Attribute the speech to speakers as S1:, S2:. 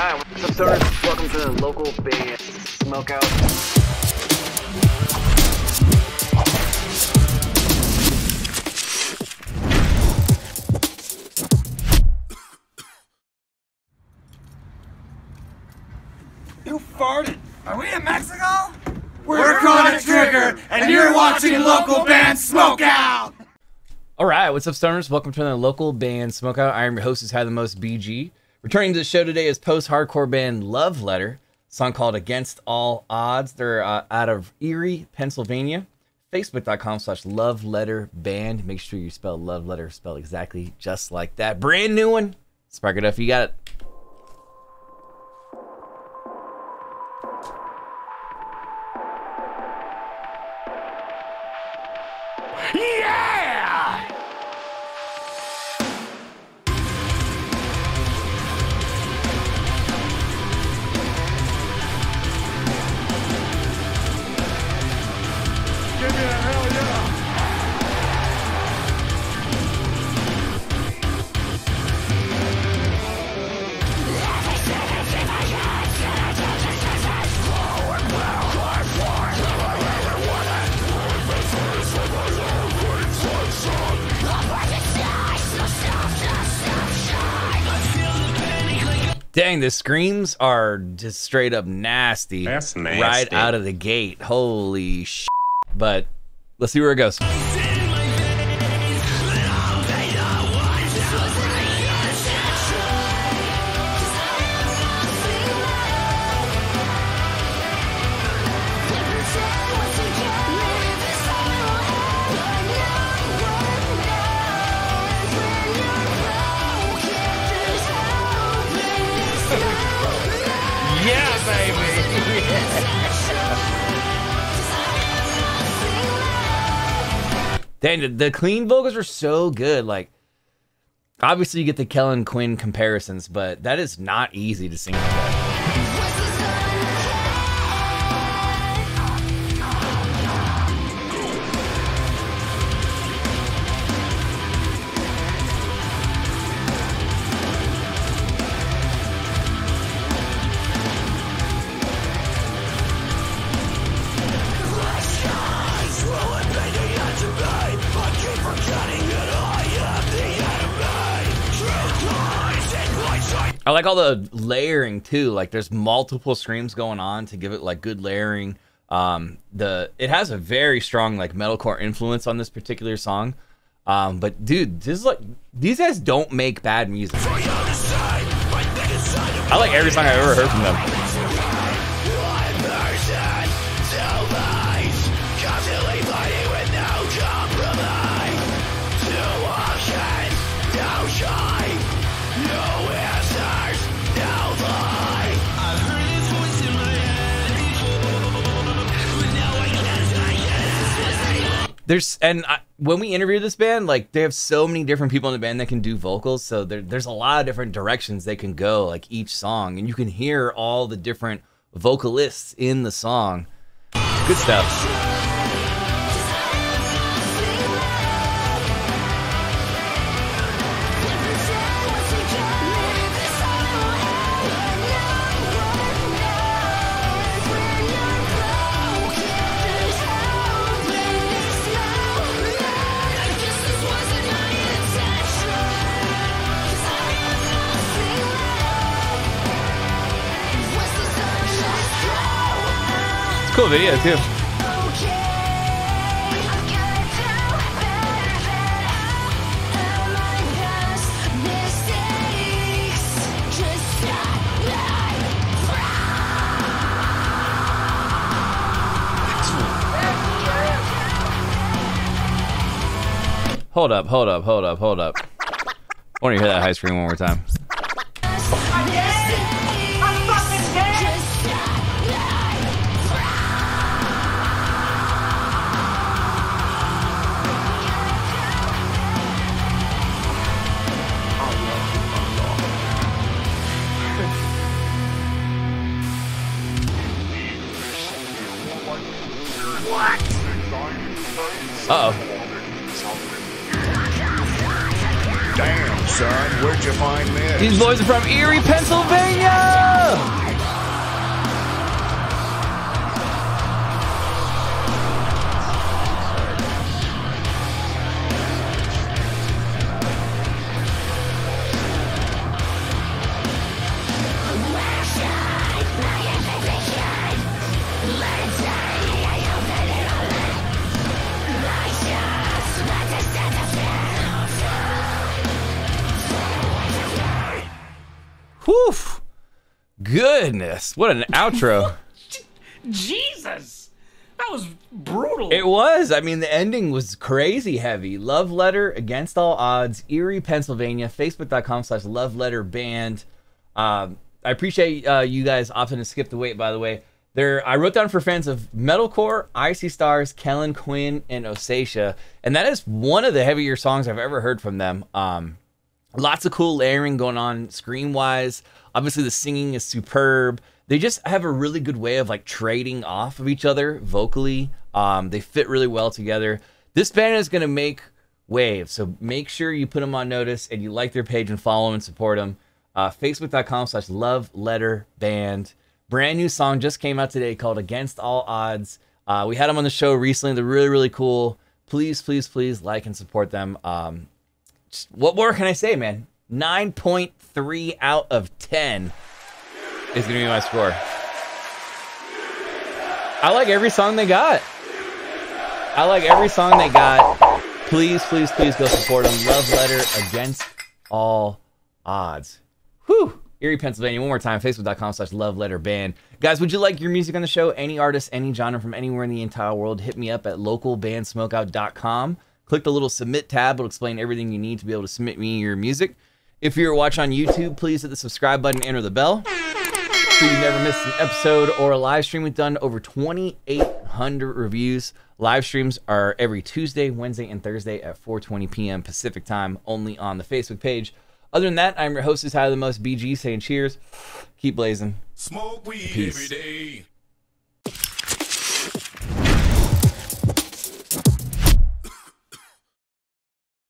S1: Alright, what's up, stoners? Welcome to the local band Smokeout.
S2: You farted.
S3: Are we in Mexico?
S2: We're Chronic Trigger, and you're watching local band Smokeout.
S4: All right, what's up, stoners? Welcome to the local band Smokeout. I am your host, who's had the most BG. Returning to the show today is post-hardcore band Love Lttr, song called "Against All Odds." They're uh, out of Erie, Pennsylvania. Facebook.com/slash Love Lttr Band. Make sure you spell Love Lttr spelled exactly just like that. Brand new one. Spark it up. You got it. Dang, the screams are just straight up nasty.
S5: That's
S4: Right out of the gate. Holy sh! But let's see where it goes. Dang, the, clean vocals are so good. Like, obviously, you get the Kellin Quinn comparisons, but that is not easy to sing I like all the layering too. Like, there's multiple screams going on to give it like good layering. Um, the it has a very strong like metalcore influence on this particular song. Um, but dude, this is like these guys don't make bad music. I like every song I've ever heard from them. There's and I, when we interview this band, like they have so many different people in the band that can do vocals, so there, there's a lot of different directions they can go, like each song, and you can hear all the different vocalists in the song. Good stuff. It's a too. Hold up, hold up, hold up, hold up. I want to hear that high scream one more time. Uh oh.
S6: Damn, son, where'd you find this?
S4: These boys are from Erie, Pennsylvania. Goodness. What an outro.
S2: Jesus! That was brutal.
S4: It was. I mean, the ending was crazy heavy. Love Lttr against all odds. Erie, Pennsylvania. Facebook.com slash love letter band. Um, I appreciate uh, you guys opting to skip the wait. By the way, there I wrote down for fans of metalcore, I See Stars, Kellin Quinn, and Osatia, and that is one of the heavier songs I've ever heard from them. Um, lots of cool layering going on screen wise. Obviously, the singing is superb. They just have a really good way of like trading off of each other vocally. Um, they fit really well together. This band is going to make waves, so make sure you put them on notice and you like their page and follow and support them. Uh, Facebook.com slash love letter band. Brand new song just came out today called Against All Odds. Uh, we had them on the show recently. They're really, really cool. Please, please, please like and support them. Um, what more can I say, man? 9.3 out of 10 is going to be my score. I like every song they got. I like every song they got. Please, please, please go support them. Love Lttr against all odds. Whew. Erie, Pennsylvania. One more time. Facebook.com slash love letter band. Guys, would you like your music on the show? Any artist, any genre from anywhere in the entire world, hit me up at localbandsmokeout.com. Click the little submit tab. It'll explain everything you need to be able to submit me your music. If you're watching on YouTube, please hit the subscribe button, and enter the bell. So you never miss an episode or a live stream. We've done over 2,800 reviews. Live streams are every Tuesday, Wednesday, and Thursday at 4:20 p.m. Pacific time, only on the Facebook page. Other than that, I'm your host, is Tyler the Most BG, saying cheers, keep blazing.
S3: Smoke weed
S4: Peace.
S3: every day.